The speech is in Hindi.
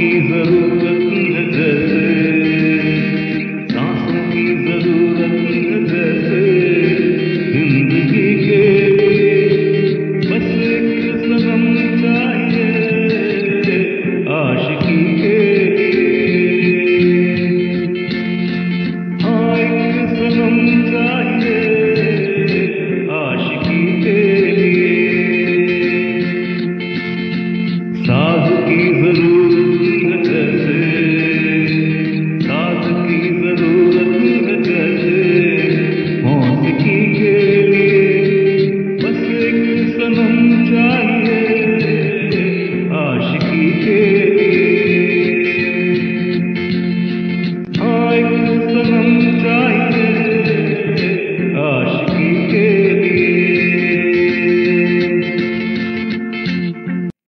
की ज़रूरत जैसे सांसों की ज़रूरत जैसे ज़िंदगी के बस एक सनम चाहिए। आशिकी के हाँ एक आशिकी के लिए। साज की ज़रूरत